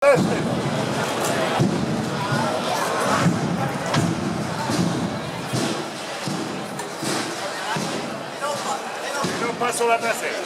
Listen. paso la trasera.